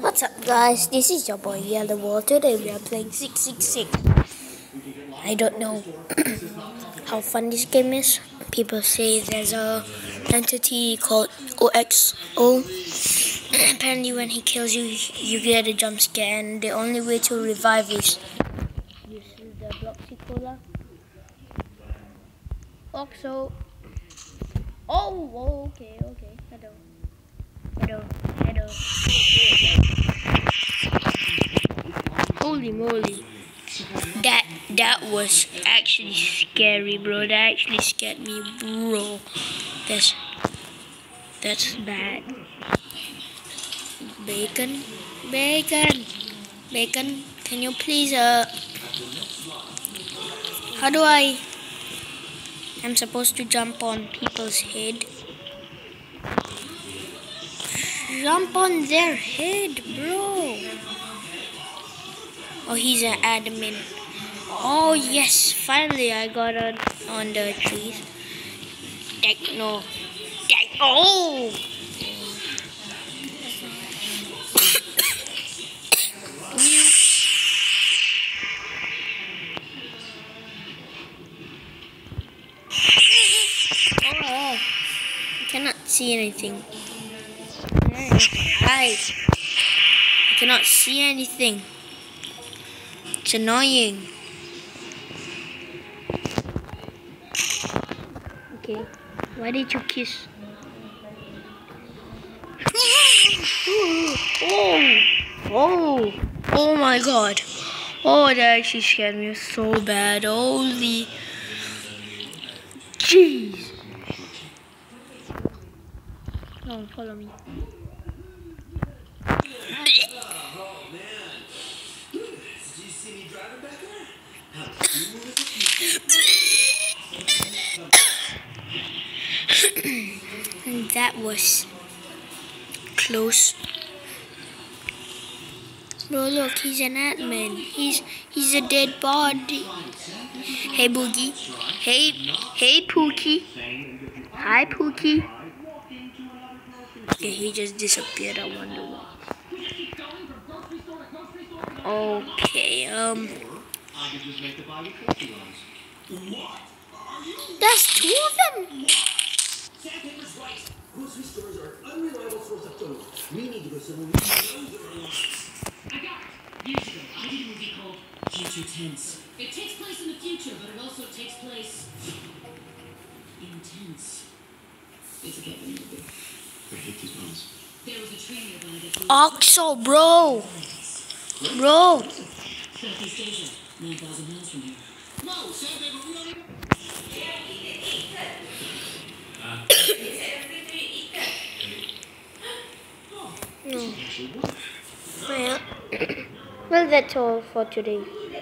What's up guys, this is your boy Yellow Wall. Today we are playing 666. I don't know how fun this game is. People say there's a entity called OXO. Apparently when he kills you, you get a jump scare and the only way to revive is you use the Bloxy Cola. OXO. Oh, oh, okay, okay. Hello. Holy moly. That that was actually scary, bro. That actually scared me, bro. That's that's bad. Bacon, bacon, bacon. Can you please uh? How do I? I'm supposed to jump on people's head. Jump on their head, bro. Oh, he's an admin. Oh, yes. Finally, I got on, on the trees. Techno. Tech oh! oh, I cannot see anything. Eyes. I cannot see anything. It's annoying. Okay. Why did you kiss? oh! Oh! Oh my god. Oh, that actually scared me so bad. Holy. Jeez. Come on, follow me. And that was close. Bro, look, he's an admin. He's he's a dead body. Hey, Boogie. Hey, hey, Pookie. Hi, Pookie. Okay, he just disappeared. I wonder why. Okay, um. That's two of them. Grocery stores are unreliable source of food. We need to go somewhere. I got it. Years ago, I did a movie called Future Tense. It takes place in the future, but it also takes place intense. It's a Kevin movie. I hate these ones. Oxo, bro. Bro. Southeast Asia, 9,000 miles from here. No, Sandpaper, we don't even. No. Well, well, that's all for today.